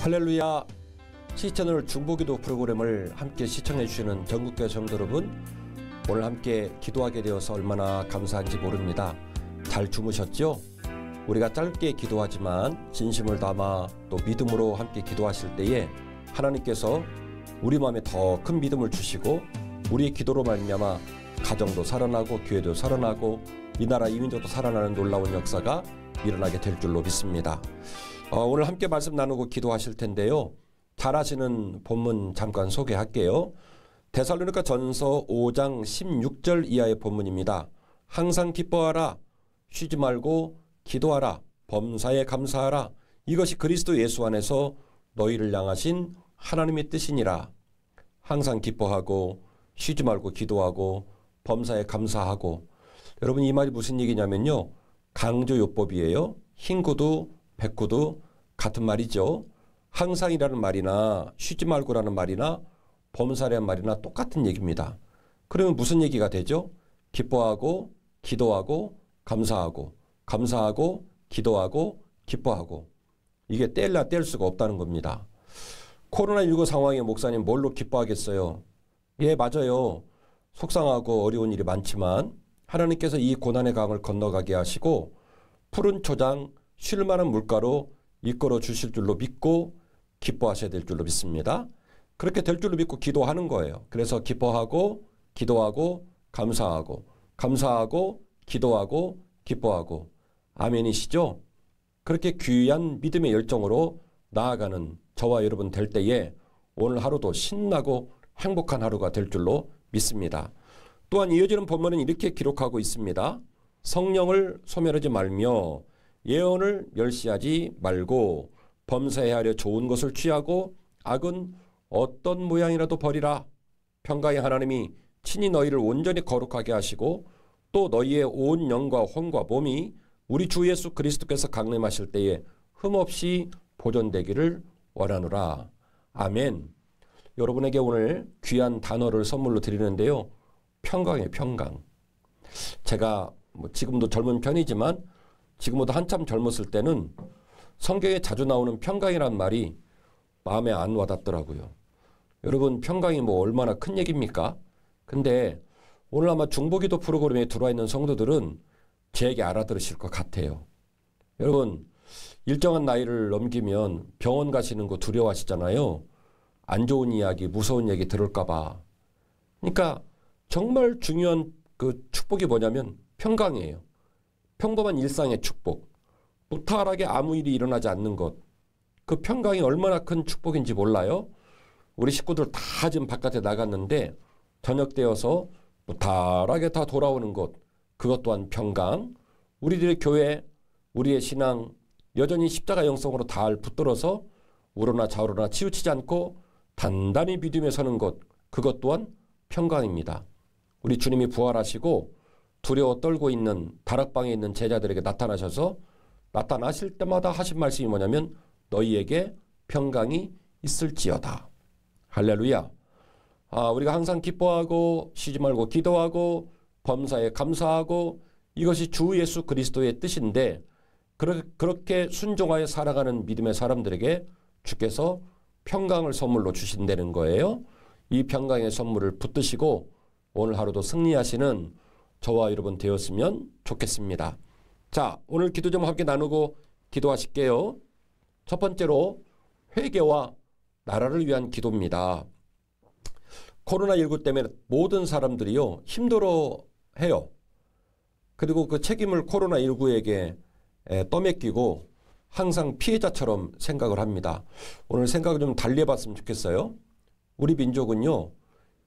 할렐루야 시청을 중보기도 프로그램을 함께 시청해 주시는 전국교회 성도 여러분 오늘 함께 기도하게 되어서 얼마나 감사한지 모릅니다. 잘 주무셨죠? 우리가 짧게 기도하지만 진심을 담아 또 믿음으로 함께 기도하실 때에 하나님께서 우리 마음에 더 큰 믿음을 주시고 우리의 기도로 말미암아 가정도 살아나고 교회도 살아나고 이 나라 이민족도 살아나는 놀라운 역사가 일어나게 될 줄로 믿습니다. 어, 오늘 함께 말씀 나누고 기도하실 텐데요. 잘 아시는 본문 잠깐 소개할게요. 데살로니가 전서 5장 16절 이하의 본문입니다. 항상 기뻐하라. 쉬지 말고 기도하라. 범사에 감사하라. 이것이 그리스도 예수 안에서 너희를 향하신 하나님의 뜻이니라. 항상 기뻐하고 쉬지 말고 기도하고 범사에 감사하고 여러분 이 말이 무슨 얘기냐면요. 강조요법이에요. 흰 구두, 백구두 같은 말이죠. 항상이라는 말이나 쉬지 말고라는 말이나 범사라는 말이나 똑같은 얘기입니다. 그러면 무슨 얘기가 되죠? 기뻐하고 기도하고 감사하고 감사하고 기도하고 기뻐하고 이게 뗄라 뗄 수가 없다는 겁니다. 코로나19 상황에 목사님 뭘로 기뻐하겠어요? 예, 맞아요. 속상하고 어려운 일이 많지만 하나님께서 이 고난의 강을 건너가게 하시고 푸른 초장 쉴 만한 물가로 이끌어 주실 줄로 믿고 기뻐하셔야 될 줄로 믿습니다. 그렇게 될 줄로 믿고 기도하는 거예요. 그래서 기뻐하고 기도하고 감사하고 감사하고 기도하고 기뻐하고 아멘이시죠? 그렇게 귀한 믿음의 열정으로 나아가는 저와 여러분 될 때에 오늘 하루도 신나고 행복한 하루가 될 줄로 믿습니다. 또한 이어지는 본문은 이렇게 기록하고 있습니다. 성령을 소멸하지 말며 예언을 멸시하지 말고 범사하려 좋은 것을 취하고 악은 어떤 모양이라도 버리라. 평가의 하나님이 친히 너희를 온전히 거룩하게 하시고 또 너희의 온 영과 혼과 몸이 우리 주 예수 그리스도께서 강림하실 때에 흠없이 보존되기를 원하노라. 아멘. 여러분에게 오늘 귀한 단어를 선물로 드리는데요. 평강의 평강. 제가 뭐 지금도 젊은 편이지만 지금보다 한참 젊었을 때는 성경에 자주 나오는 평강이란 말이 마음에 안 와닿더라고요. 여러분 평강이 뭐 얼마나 큰 얘기입니까? 근데 오늘 아마 중보기도 프로그램에 들어와 있는 성도들은 제 얘기 알아들으실 것 같아요. 여러분 일정한 나이를 넘기면 병원 가시는 거 두려워하시잖아요. 안 좋은 이야기, 무서운 얘기 들을까봐. 그러니까 정말 중요한 그 축복이 뭐냐면 평강이에요. 평범한 일상의 축복. 무탈하게 아무 일이 일어나지 않는 것. 그 평강이 얼마나 큰 축복인지 몰라요. 우리 식구들 다 지금 바깥에 나갔는데 저녁 되어서 무탈하게 다 돌아오는 것. 그것 또한 평강. 우리들의 교회, 우리의 신앙 여전히 십자가 영성으로 달 붙들어서 우러나 좌우러나 치우치지 않고 단단히 믿음에 서는 것. 그것 또한 평강입니다. 우리 주님이 부활하시고 두려워 떨고 있는 다락방에 있는 제자들에게 나타나셔서 나타나실 때마다 하신 말씀이 뭐냐면 너희에게 평강이 있을지어다. 할렐루야. 아, 우리가 항상 기뻐하고 쉬지 말고 기도하고 범사에 감사하고 이것이 주 예수 그리스도의 뜻인데 그렇게 순종하여 살아가는 믿음의 사람들에게 주께서 평강을 선물로 주신다는 거예요. 이 평강의 선물을 붙드시고 오늘 하루도 승리하시는 저와 여러분 되었으면 좋겠습니다. 자, 오늘 기도 좀 함께 나누고 기도하실게요. 첫 번째로 회개와 나라를 위한 기도입니다. 코로나19 때문에 모든 사람들이요, 힘들어 해요. 그리고 그 책임을 코로나19에게 떠맡기고 항상 피해자처럼 생각을 합니다. 오늘 생각을 좀 달리 해봤으면 좋겠어요. 우리 민족은요,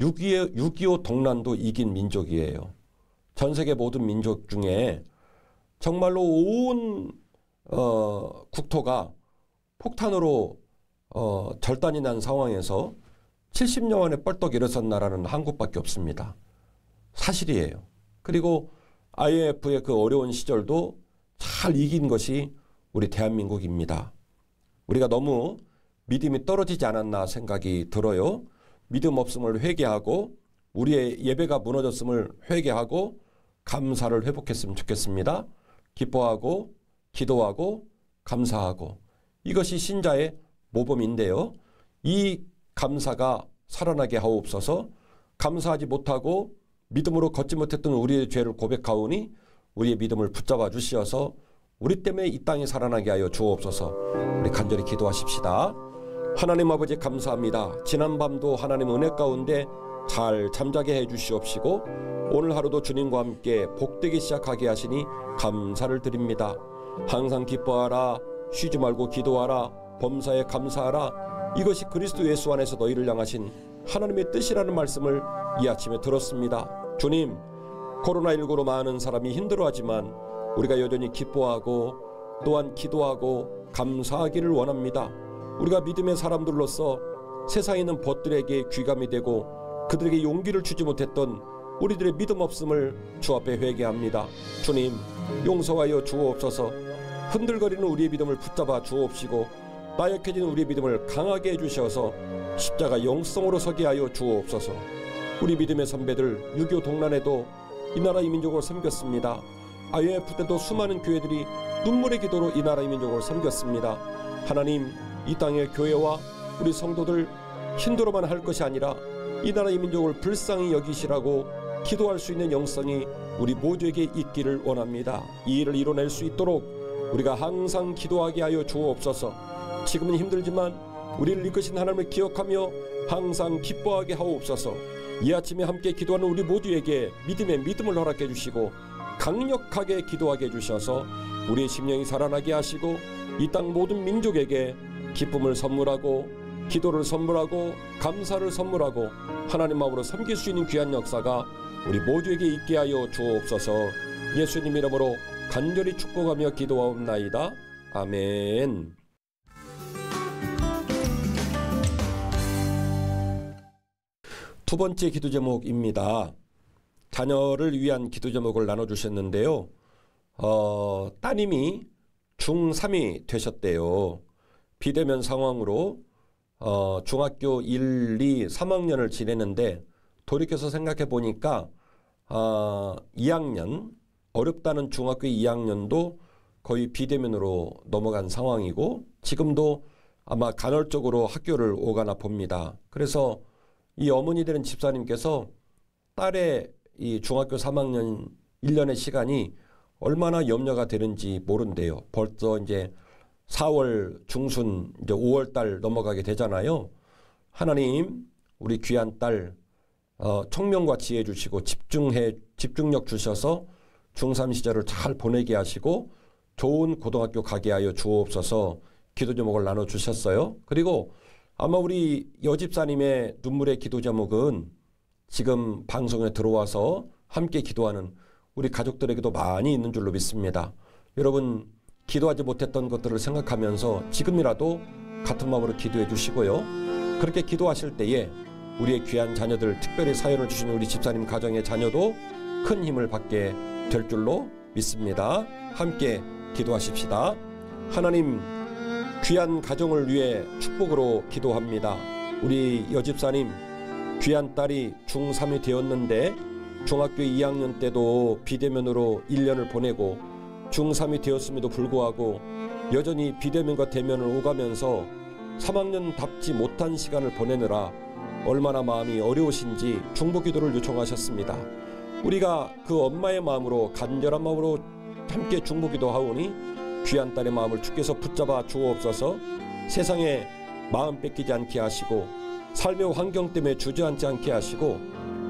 6.25 동란도 이긴 민족이에요. 전 세계 모든 민족 중에 정말로 온 어, 국토가 폭탄으로 어, 절단이 난 상황에서 70년 만에 뻘떡 일어선 나라는 한국밖에 없습니다. 사실이에요. 그리고 IMF의 그 어려운 시절도 잘 이긴 것이 우리 대한민국입니다. 우리가 너무 믿음이 떨어지지 않았나 생각이 들어요. 믿음 없음을 회개하고 우리의 예배가 무너졌음을 회개하고 감사를 회복했으면 좋겠습니다. 기뻐하고 기도하고 감사하고 이것이 신자의 모범인데요. 이 감사가 살아나게 하옵소서 감사하지 못하고 믿음으로 걷지 못했던 우리의 죄를 고백하오니 우리의 믿음을 붙잡아 주시어서 우리 때문에 이 땅이 살아나게 하여 주옵소서 우리 간절히 기도하십시다. 하나님 아버지 감사합니다. 지난 밤도 하나님 은혜 가운데 잘 잠자게 해 주시옵시고 오늘 하루도 주님과 함께 복되기 시작하게 하시니 감사를 드립니다. 항상 기뻐하라 쉬지 말고 기도하라 범사에 감사하라 이것이 그리스도 예수 안에서 너희를 향하신 하나님의 뜻이라는 말씀을 이 아침에 들었습니다. 주님 코로나19로 많은 사람이 힘들어하지만 우리가 여전히 기뻐하고 또한 기도하고 감사하기를 원합니다. 우리가 믿음의 사람들로서 세상에 있는 벗들에게 귀감이 되고 그들에게 용기를 주지 못했던 우리들의 믿음 없음을 주 앞에 회개합니다. 주님 용서하여 주옵소서 흔들거리는 우리의 믿음을 붙잡아 주옵시고 나약해진 우리의 믿음을 강하게 해주셔서 십자가 영성으로 서게 하여 주옵소서 우리 믿음의 선배들 6.25 동란에도 이 나라 이민족을 섬겼습니다. IMF 때도 수많은 교회들이 눈물의 기도로 이 나라 이민족을 섬겼습니다. 하나님 이 땅의 교회와 우리 성도들 힘들어만 할 것이 아니라 이 나라 이 민족을 불쌍히 여기시라고 기도할 수 있는 영성이 우리 모두에게 있기를 원합니다. 이 일을 이뤄낼 수 있도록 우리가 항상 기도하게 하여 주옵소서. 지금은 힘들지만 우리를 이끄신 하나님을 기억하며 항상 기뻐하게 하옵소서. 이 아침에 함께 기도하는 우리 모두에게 믿음의 믿음을 허락해 주시고 강력하게 기도하게 해주셔서 우리의 심령이 살아나게 하시고 이 땅 모든 민족에게 기쁨을 선물하고 기도를 선물하고 감사를 선물하고 하나님 마음으로 섬길 수 있는 귀한 역사가 우리 모두에게 있게 하여 주옵소서 예수님 이름으로 간절히 축복하며 기도하옵나이다 아멘. 두 번째 기도 제목입니다. 자녀를 위한 기도 제목을 나눠 주셨는데요. 어, 따님이 중3이 되셨대요. 비대면 상황으로 어, 중학교 1, 2, 3학년을 지내는데 돌이켜서 생각해 보니까 어, 2학년 어렵다는 중학교 2학년도 거의 비대면으로 넘어간 상황이고 지금도 아마 간헐적으로 학교를 오가나 봅니다. 그래서 이 어머니 되는 집사님께서 딸의 이 중학교 3학년 1년의 시간이 얼마나 염려가 되는지 모른대요. 벌써 이제 4월 중순 이제 5월 달 넘어가게 되잖아요. 하나님 우리 귀한 딸 어, 청명과 지혜 주시고 집중해 집중력 주셔서 중3 시절을 잘 보내게 하시고 좋은 고등학교 가게 하여 주옵소서 기도 제목을 나눠 주셨어요. 그리고 아마 우리 여집사님의 눈물의 기도 제목은 지금 방송에 들어와서 함께 기도하는 우리 가족들에게도 많이 있는 줄로 믿습니다. 여러분 기도하지 못했던 것들을 생각하면서 지금이라도 같은 마음으로 기도해 주시고요. 그렇게 기도하실 때에 우리의 귀한 자녀들 특별히 사연을 주신 우리 집사님 가정의 자녀도 큰 힘을 받게 될 줄로 믿습니다. 함께 기도하십시다. 하나님 귀한 가정을 위해 축복으로 기도합니다. 우리 여집사님 귀한 딸이 중3이 되었는데 중학교 2학년 때도 비대면으로 1년을 보내고 중3이 되었음에도 불구하고 여전히 비대면과 대면을 오가면서 3학년답지 못한 시간을 보내느라 얼마나 마음이 어려우신지 중보 기도를 요청하셨습니다. 우리가 그 엄마의 마음으로 간절한 마음으로 함께 중보 기도 하오니 귀한 딸의 마음을 주께서 붙잡아 주옵소서 세상에 마음 뺏기지 않게 하시고 삶의 환경 때문에 주저앉지 않게 하시고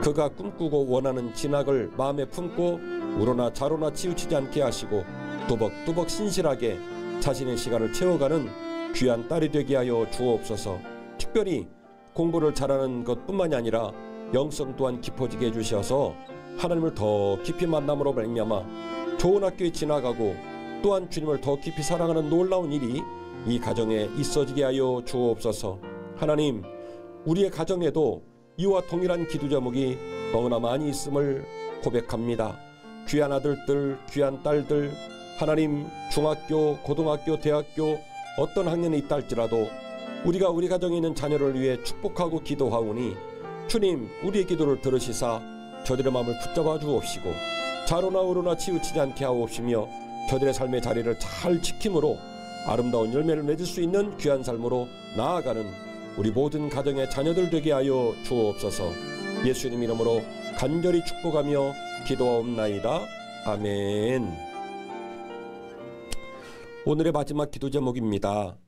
그가 꿈꾸고 원하는 진학을 마음에 품고 우로나 자로나 치우치지 않게 하시고 뚜벅뚜벅 신실하게 자신의 시간을 채워가는 귀한 딸이 되게 하여 주옵소서 특별히 공부를 잘하는 것뿐만이 아니라 영성 또한 깊어지게 해주셔서 하나님을 더 깊이 만남으로 말미암아 좋은 학교에 지나가고 또한 주님을 더 깊이 사랑하는 놀라운 일이 이 가정에 있어지게 하여 주옵소서 하나님 우리의 가정에도 이와 동일한 기도 제목이 너무나 많이 있음을 고백합니다. 귀한 아들들, 귀한 딸들, 하나님 중학교, 고등학교, 대학교 어떤 학년에 있다 할지라도 우리가 우리 가정에 있는 자녀를 위해 축복하고 기도하오니 주님 우리의 기도를 들으시사 저들의 마음을 붙잡아 주옵시고 자로나 우로나 치우치지 않게 하옵시며 저들의 삶의 자리를 잘 지킴으로 아름다운 열매를 맺을 수 있는 귀한 삶으로 나아가는 우리 모든 가정의 자녀들 되게 하여 주옵소서. 예수님 이름으로 간절히 축복하며 기도하옵나이다. 아멘. 오늘의 마지막 기도 제목입니다.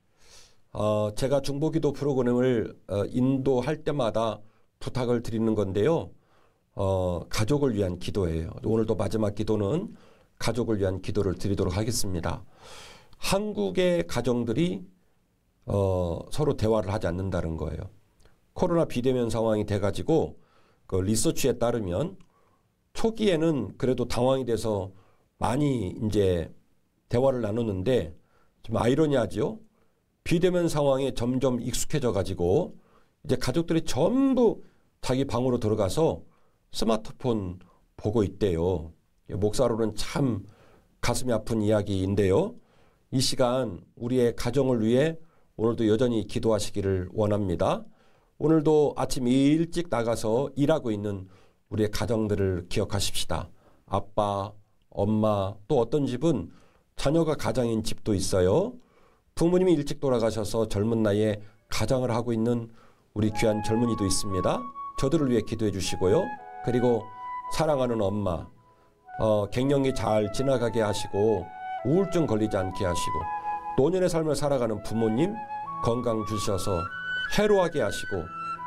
어, 제가 중보기도 프로그램을 어, 인도할 때마다 부탁을 드리는 건데요. 어, 가족을 위한 기도예요. 오늘도 마지막 기도는 가족을 위한 기도를 드리도록 하겠습니다. 한국의 가정들이 어, 서로 대화를 하지 않는다는 거예요. 코로나 비대면 상황이 돼가지고 그 리서치에 따르면 초기에는 그래도 당황이 돼서 많이 이제 대화를 나누는데 좀 아이러니하죠. 비대면 상황에 점점 익숙해져 가지고 이제 가족들이 전부 자기 방으로 들어가서 스마트폰 보고 있대요. 목사로는 참 가슴이 아픈 이야기인데요. 이 시간 우리의 가정을 위해 오늘도 여전히 기도하시기를 원합니다. 오늘도 아침 일찍 나가서 일하고 있는 우리의 가정들을 기억하십시다. 아빠, 엄마, 또 어떤 집은 자녀가 가장인 집도 있어요. 부모님이 일찍 돌아가셔서 젊은 나이에 가장을 하고 있는 우리 귀한 젊은이도 있습니다. 저들을 위해 기도해 주시고요. 그리고 사랑하는 엄마, 어, 갱년기 잘 지나가게 하시고 우울증 걸리지 않게 하시고 노년의 삶을 살아가는 부모님 건강 주셔서 해로하게 하시고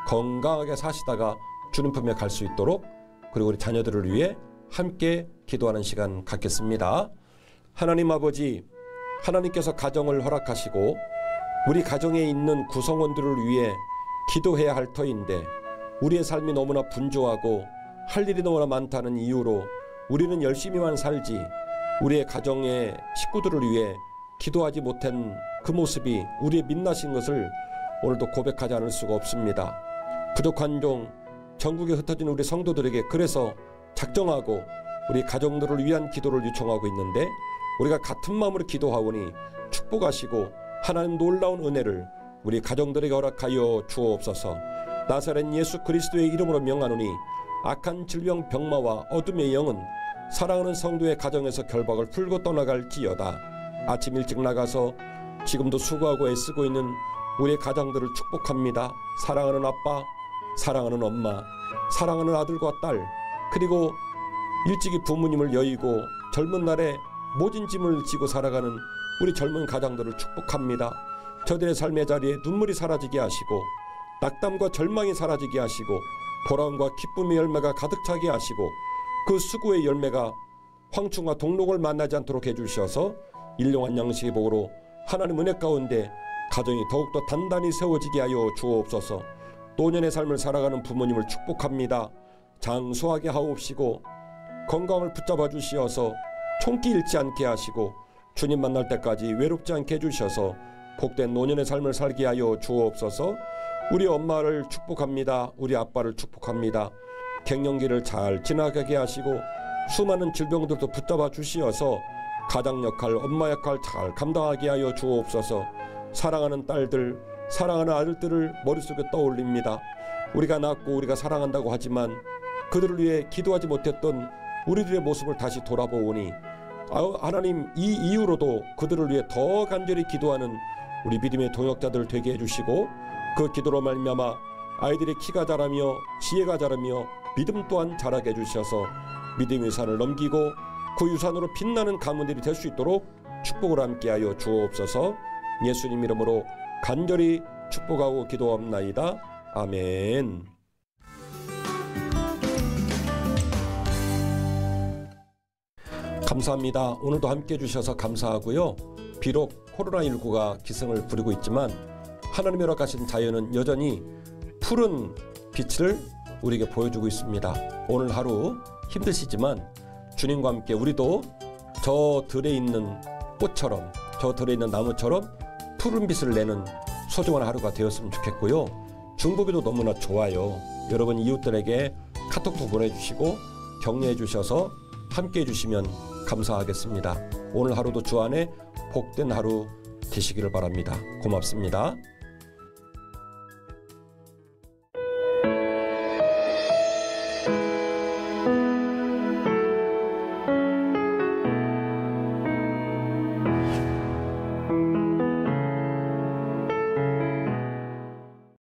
건강하게 사시다가 주님 품에 갈 수 있도록 그리고 우리 자녀들을 위해 함께 기도하는 시간 갖겠습니다. 하나님 아버지, 하나님께서 가정을 허락하시고 우리 가정에 있는 구성원들을 위해 기도해야 할 터인데 우리의 삶이 너무나 분주하고 할 일이 너무나 많다는 이유로 우리는 열심히만 살지 우리의 가정의 식구들을 위해 기도하지 못한 그 모습이 우리의 민낯인 것을 오늘도 고백하지 않을 수가 없습니다. 부족한 종 전국에 흩어진 우리 성도들에게 그래서 작정하고 우리 가정들을 위한 기도를 요청하고 있는데 우리가 같은 마음으로 기도하오니 축복하시고 하나님 놀라운 은혜를 우리 가정들에게 허락하여 주옵소서. 나사렛 예수 그리스도의 이름으로 명하노니 악한 질병 병마와 어둠의 영은 사랑하는 성도의 가정에서 결박을 풀고 떠나갈지어다. 아침 일찍 나가서 지금도 수고하고 애쓰고 있는 우리 가장들을 축복합니다. 사랑하는 아빠, 사랑하는 엄마, 사랑하는 아들과 딸, 그리고 일찍이 부모님을 여의고 젊은 날에 모진 짐을 지고 살아가는 우리 젊은 가장들을 축복합니다. 저들의 삶의 자리에 눈물이 사라지게 하시고 낙담과 절망이 사라지게 하시고 보람과 기쁨의 열매가 가득 차게 하시고 그 수고의 열매가 황충과 동록을 만나지 않도록 해주셔서 일용한 양식의 복으로 하나님 은혜 가운데 가정이 더욱더 단단히 세워지게 하여 주옵소서 노년의 삶을 살아가는 부모님을 축복합니다. 장수하게 하옵시고 건강을 붙잡아 주시어서 총기 잃지 않게 하시고 주님 만날 때까지 외롭지 않게 해주셔서 복된 노년의 삶을 살게 하여 주옵소서 우리 엄마를 축복합니다. 우리 아빠를 축복합니다. 갱년기를 잘 지나가게 하시고 수많은 질병들도 붙잡아 주시어서 가장 역할, 엄마 역할 잘 감당하게 하여 주옵소서 사랑하는 딸들, 사랑하는 아들들을 머릿속에 떠올립니다. 우리가 낳고 우리가 사랑한다고 하지만 그들을 위해 기도하지 못했던 우리들의 모습을 다시 돌아보오니 하나님 이 이후로도 그들을 위해 더 간절히 기도하는 우리 믿음의 동역자들 되게 해주시고 그 기도로 말미암아 아이들의 키가 자라며 지혜가 자라며 믿음 또한 자라게 해주셔서 믿음의 산을 넘기고 그 유산으로 빛나는 가문들이 될 수 있도록 축복을 함께하여 주옵소서 예수님 이름으로 간절히 축복하고 기도합나이다 아멘. 감사합니다. 오늘도 함께 해주셔서 감사하고요. 비록 코로나19가 기승을 부리고 있지만 하나님이 허락하신 자연은 여전히 푸른 빛을 우리에게 보여주고 있습니다. 오늘 하루 힘드시지만 주님과 함께 우리도 저 들에 있는 꽃처럼 저 들에 있는 나무처럼 푸른 빛을 내는 소중한 하루가 되었으면 좋겠고요. 중보기도 너무나 좋아요. 여러분 이웃들에게 카톡도 보내주시고 격려해 주셔서 함께 해주시면 감사하겠습니다. 오늘 하루도 주 안에 복된 하루 되시기를 바랍니다. 고맙습니다.